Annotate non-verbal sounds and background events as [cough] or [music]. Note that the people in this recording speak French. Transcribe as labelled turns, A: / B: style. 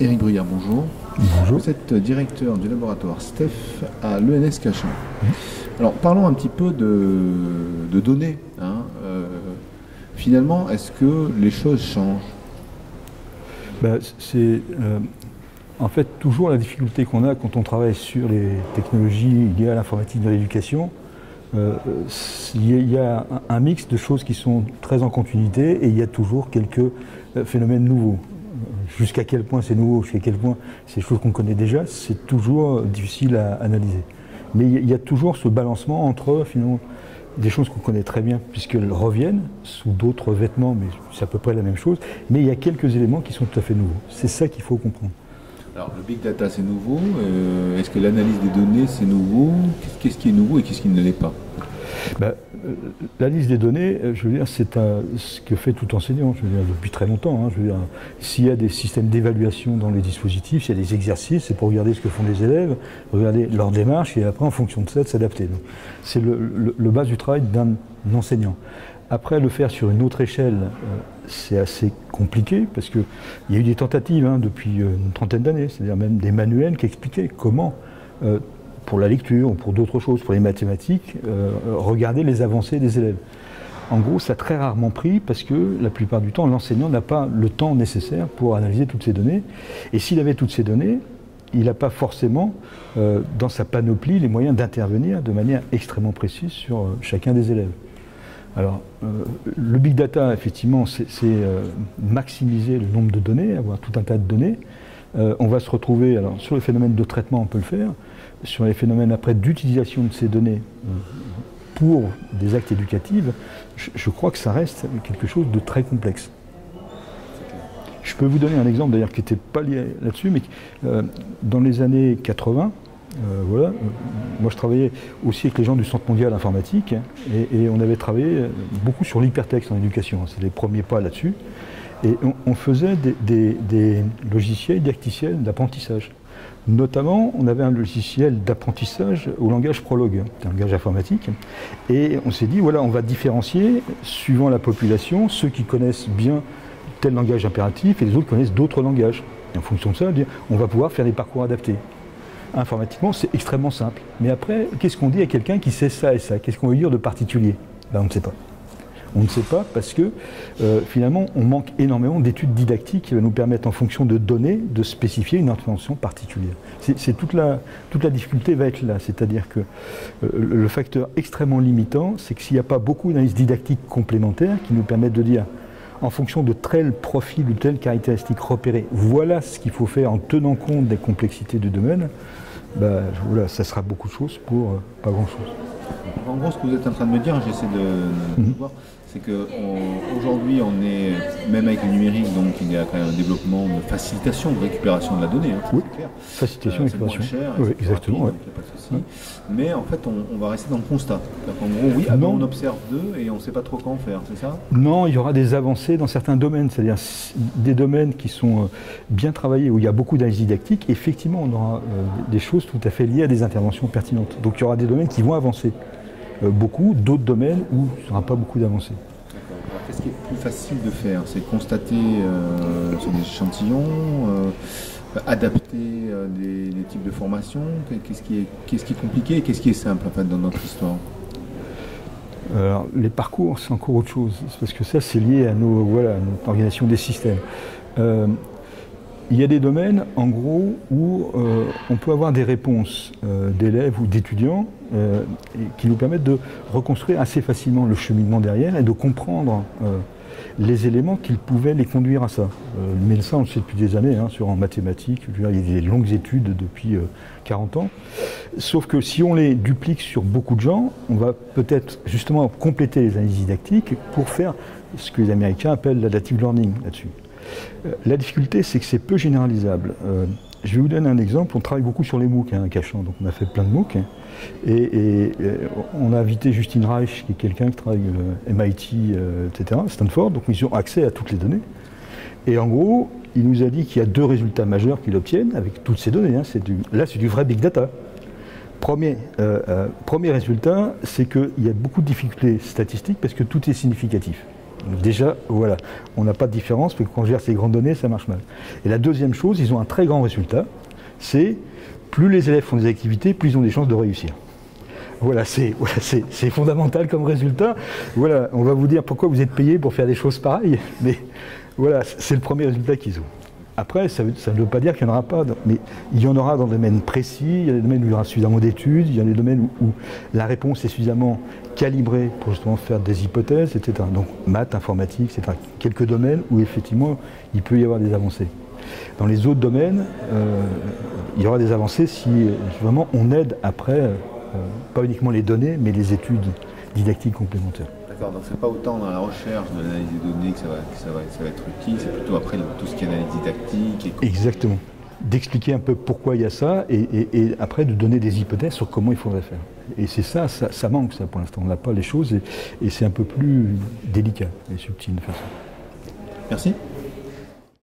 A: Éric Bruyère, bonjour.
B: Bonjour.
A: Vous êtes directeur du laboratoire STEF à l'ENS Cachan. Alors parlons un petit peu de, données. Hein. Euh, finalement, est-ce que les choses changent?
B: Ben, C'est euh, en fait toujours la difficulté qu'on a quand on travaille sur les technologies liées à l'informatique de l'éducation. Euh, il y a un mix de choses qui sont très en continuité et il y a toujours quelques phénomènes nouveaux jusqu'à quel point c'est nouveau, jusqu'à quel point c'est des choses qu'on connaît déjà, c'est toujours difficile à analyser. Mais il y a toujours ce balancement entre finalement des choses qu'on connaît très bien, puisqu'elles reviennent sous d'autres vêtements, mais c'est à peu près la même chose, mais il y a quelques éléments qui sont tout à fait nouveaux. C'est ça qu'il faut comprendre.
A: Alors le big data c'est nouveau, euh, est-ce que l'analyse des données c'est nouveau? Qu'est-ce qui est nouveau et qu'est-ce qui ne l'est pas?
B: Bah, euh, la liste des données, euh, je veux dire, c'est ce que fait tout enseignant, je veux dire, depuis très longtemps. Hein, je veux dire, s'il y a des systèmes d'évaluation dans les dispositifs, s'il y a des exercices, c'est pour regarder ce que font les élèves, regarder leur démarche et après, en fonction de ça, de s'adapter. C'est le, base du travail d'un enseignant. Après, le faire sur une autre échelle, euh, c'est assez compliqué parce qu'il y a eu des tentatives hein, depuis une trentaine d'années, c'est-à-dire même des manuels qui expliquaient comment pour la lecture ou pour d'autres choses, pour les mathématiques, euh, regarder les avancées des élèves. En gros, ça a très rarement pris parce que la plupart du temps, l'enseignant n'a pas le temps nécessaire pour analyser toutes ces données. Et s'il avait toutes ces données, il n'a pas forcément euh, dans sa panoplie les moyens d'intervenir de manière extrêmement précise sur euh, chacun des élèves. Alors, le big data, effectivement, c'est maximiser le nombre de données, avoir tout un tas de données. On va se retrouver, sur les phénomènes de traitement, on peut le faire, sur les phénomènes après d'utilisation de ces données pour des actes éducatifs, je, crois que ça reste quelque chose de très complexe. Je peux vous donner un exemple d'ailleurs qui n'était pas lié là-dessus, mais euh, dans les années 80, euh, voilà, moi je travaillais aussi avec les gens du Centre mondial informatique et, on avait travaillé beaucoup sur l'hypertexte en éducation. C'est les premiers pas là-dessus. Et on, faisait des, logiciels didacticiels d'apprentissage. Notamment, on avait un logiciel d'apprentissage au langage Prologue, un langage informatique, et on s'est dit, voilà, on va différencier, suivant la population, ceux qui connaissent bien tel langage impératif et les autres connaissent d'autres langages. Et en fonction de ça, on va pouvoir faire des parcours adaptés. Informatiquement, c'est extrêmement simple. Mais après, qu'est-ce qu'on dit à quelqu'un qui sait ça et ça? Qu'est-ce qu'on veut dire de particulier? Ben, On ne sait pas. On ne sait pas parce que euh, finalement, on manque énormément d'études didactiques qui vont nous permettre, en fonction de données, de spécifier une intervention particulière. C'est toute la, toute la difficulté va être là, c'est-à-dire que euh, le facteur extrêmement limitant, c'est que s'il n'y a pas beaucoup d'analyses didactiques complémentaires qui nous permettent de dire, en fonction de tel profil ou telle caractéristique repérée, voilà ce qu'il faut faire en tenant compte des complexités du domaine, bah, voilà, ça sera beaucoup de choses pour euh, pas grand-chose.
A: En gros, ce que vous êtes en train de me dire, j'essaie de, mhm. voir, c'est qu'aujourd'hui, on, est, même avec le numérique, donc il y a quand même un développement de facilitation de récupération de la donnée. Hein,
B: oui, clair. facilitation
A: euh,
B: récupération.
A: Cher,
B: oui, exactement.
A: Rapide, pas de souci. Mais en fait, on, va rester dans le constat. En gros, oui, ah on observe deux et on ne sait pas trop en faire, c'est ça?
B: Non, il y aura des avancées dans certains domaines, c'est-à-dire des domaines qui sont euh, bien travaillés, où il y a beaucoup d'analyse didactique. Effectivement, on aura euh, des choses tout à fait liées à des interventions pertinentes. Donc il y aura des domaines qui vont avancer. Euh, beaucoup, d'autres domaines où il n'y aura pas beaucoup d'avancées.
A: Qu'est-ce qui est plus facile de faire? C'est constater euh, sur des échantillons, euh, adapter des, types de formations? Qu'est-ce qui, est, qui est compliqué et qu'est-ce qui est simple en fait, dans notre histoire?
B: Alors, les parcours, c'est encore autre chose, parce que ça, c'est lié à, nos, voilà, à notre organisation des systèmes. Il y a des domaines, en gros, où euh, on peut avoir des réponses euh, d'élèves ou d'étudiants euh, qui nous permettent de reconstruire assez facilement le cheminement derrière et de comprendre les éléments qui pouvaient les conduire à ça. mais ça, on le sait depuis des années, hein, sur en mathématiques, il y a des longues études depuis 40 ans. Sauf que si on les duplique sur beaucoup de gens, on va peut-être justement compléter les analyses didactiques pour faire ce que les Américains appellent l'adaptive learning là-dessus. Euh, la difficulté, c'est que c'est peu généralisable. Euh, je vais vous donner un exemple. On travaille beaucoup sur les MOOC hein, Cachant, donc on a fait plein de MOOC. Hein. et, euh, on a invité Justine Reich, qui est quelqu'un qui travaille MIT, etc., Stanford, donc ils ont accès à toutes les données. Et en gros, il nous a dit qu'il y a deux résultats majeurs qu'il obtiennent avec toutes ces données. Hein. là, c'est du vrai big data. Premier résultat, c'est qu'il y a beaucoup de difficultés statistiques parce que tout est significatif. Déjà, voilà, on n'a pas de différence, mais quand on gère ces grandes données, ça marche mal. Et la deuxième chose, ils ont un très grand résultat, c'est plus les élèves font des activités, plus ils ont des chances de réussir. Voilà, c'est [laughs] fondamental comme résultat. Voilà, on va vous dire pourquoi vous êtes payé pour faire des choses pareilles, [laughs] mais voilà, c'est le premier résultat qu'ils ont. Après, ça, ne veut pas dire qu'il n'y en aura pas, mais il y en aura dans des domaines précis, il y a des domaines où il y aura suffisamment d'études, il y a des domaines où, la réponse est suffisamment calibrée pour justement faire des hypothèses, etc. Donc maths, informatique, c'est quelques domaines où effectivement il peut y avoir des avancées. Dans les autres domaines, euh, il y aura des avancées si vraiment on aide après, euh, pas uniquement les données, mais les études didactiques complémentaires.
A: D'accord, donc c'est pas autant dans la recherche de l'analyse des données que ça va, ça va, être utile, c'est plutôt après tout ce qui est analyse didactique.
B: Exactement. D'expliquer un peu pourquoi il y a ça et, après de donner des hypothèses sur comment il faudrait faire. Et c'est ça, ça, manque ça pour l'instant. On n'a pas les choses et, et c'est un peu plus délicat et subtil de faire ça.
A: Merci.